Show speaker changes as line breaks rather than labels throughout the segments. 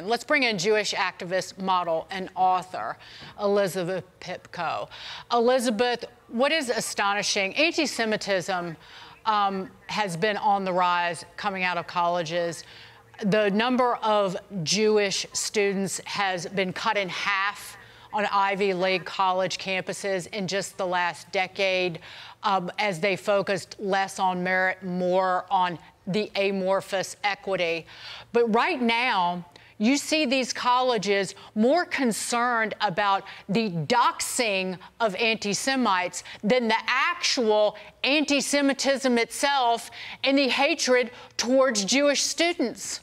Let's bring in Jewish activist, model, and author Elizabeth Pipko. Elizabeth, what is astonishing? Anti Semitism um, has been on the rise coming out of colleges. The number of Jewish students has been cut in half on Ivy League college campuses in just the last decade um, as they focused less on merit, more on the amorphous equity. But right now, you see these colleges more concerned about the doxing of anti Semites than the actual anti Semitism itself and the hatred towards Jewish students.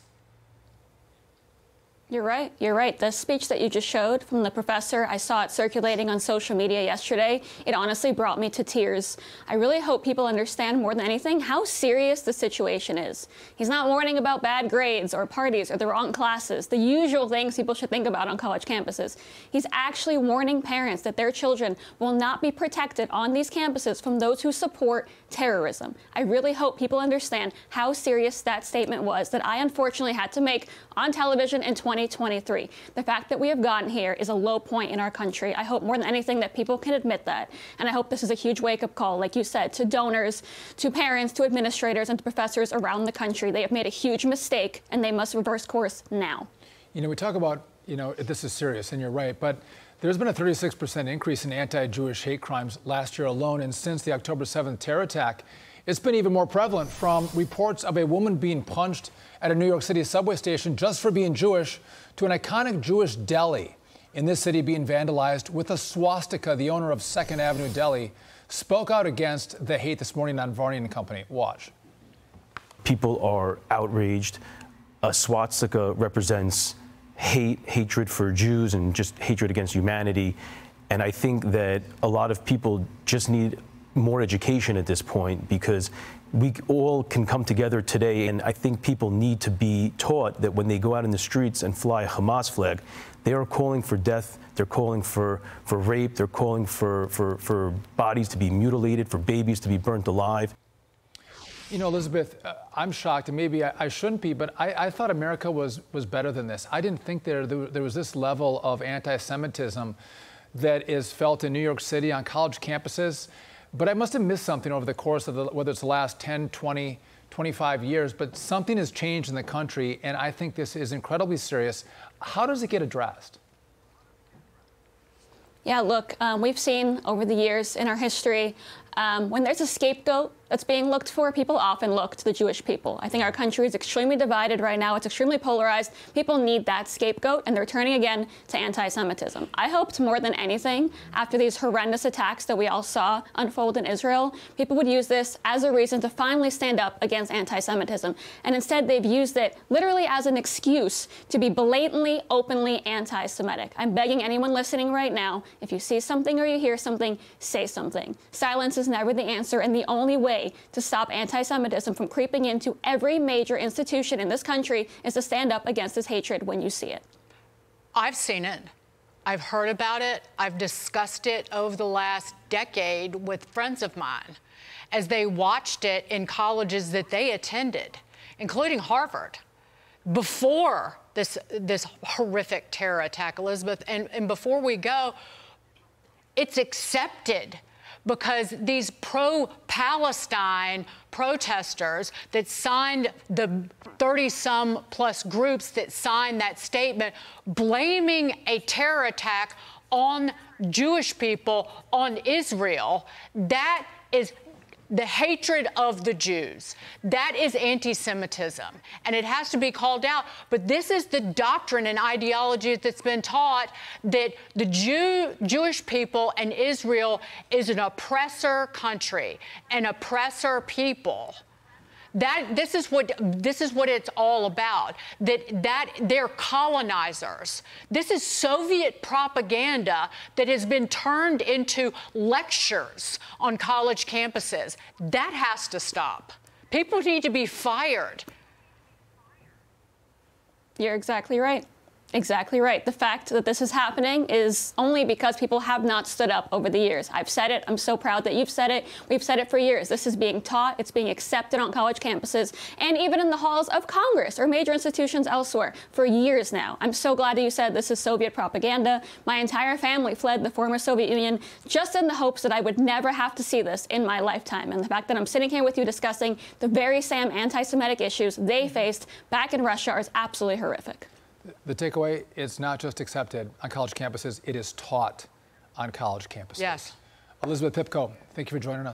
You're right. You're right. The speech that you just showed from the professor, I saw it circulating on social media yesterday. It honestly brought me to tears. I really hope people understand more than anything how serious the situation is. He's not warning about bad grades or parties or the wrong classes, the usual things people should think about on college campuses. He's actually warning parents that their children will not be protected on these campuses from those who support terrorism. I really hope people understand how serious that statement was that I unfortunately had to make on television in 20 2023. The fact that we have gotten here is a low point in our country. I hope more than anything that people can admit that. And I hope this is a huge wake up call, like you said, to donors, to parents, to administrators, and to professors around the country. They have made a huge mistake and they must reverse course now.
You know, we talk about, you know, this is serious, and you're right, but there's been a 36% increase in anti Jewish hate crimes last year alone. And since the October 7th terror attack, it's been even more prevalent from reports of a woman being punched at a New York City subway station just for being Jewish to an iconic Jewish deli in this city being vandalized with a swastika. The owner of Second Avenue Deli spoke out against the hate this morning on Varney and Company. Watch.
People are outraged. A swastika represents hate, hatred for Jews, and just hatred against humanity. And I think that a lot of people just need more education at this point because we all can come together today, and I think people need to be taught that when they go out in the streets and fly a Hamas flag, they are calling for death, they're calling for, for rape, they're calling for, for, for bodies to be mutilated, for babies to be burnt alive.
You know, Elizabeth, uh, I'm shocked, and maybe I, I shouldn't be, but I, I, thought America was, was better than this. I didn't think there, there, there was this level of anti Semitism that is felt in New York City on college campuses. But I must have missed something over the course of the, whether it's the last 10, 20, 25 years, but something has changed in the country, and I think this is incredibly serious. How does it get addressed?
Yeah, look, um, we've seen over the years in our history um, when there's a scapegoat that's being looked for, people often look to the Jewish people. I think our country is extremely divided right now. It's extremely polarized. People need that scapegoat, and they're turning again to anti Semitism. I hoped more than anything, after these horrendous attacks that we all saw unfold in Israel, people would use this as a reason to finally stand up against anti Semitism. And instead, they've used it literally as an excuse to be blatantly, openly anti Semitic. I'm begging anyone listening right now if you see something or you hear something, say something. Silence is never the answer, and the only way to stop anti Semitism from creeping into every major institution in this country is to stand up against this hatred when you see it.
I've seen it. I've heard about it. I've discussed it over the last decade with friends of mine as they watched it in colleges that they attended, including Harvard, before this, this horrific terror attack, Elizabeth. And, and before we go, it's accepted because these pro Palestine protesters that signed the 30 some plus groups that signed that statement blaming a terror attack on Jewish people, on Israel, that is the hatred of the Jews. That is anti Semitism, and it has to be called out. But this is the doctrine and ideology that's been taught that the Jew, Jewish people and Israel is an oppressor country, an oppressor people. That this is what this is what it's all about. That that they're colonizers. This is Soviet propaganda that has been turned into lectures on college campuses. That has to stop. People need to be fired.
You're exactly right. Exactly right. The fact that this is happening is only because people have not stood up over the years. I've said it. I'm so proud that you've said it. We've said it for years. This is being taught, it's being accepted on college campuses, and even in the halls of Congress or major institutions elsewhere for years now. I'm so glad that you said this is Soviet propaganda. My entire family fled the former Soviet Union just in the hopes that I would never have to see this in my lifetime. And the fact that I'm sitting here with you discussing the very same anti Semitic issues they faced back in Russia is absolutely horrific.
The takeaway it's not just accepted on college campuses, it is taught on college campuses.
Yes.
Elizabeth Pipko, thank you for joining us.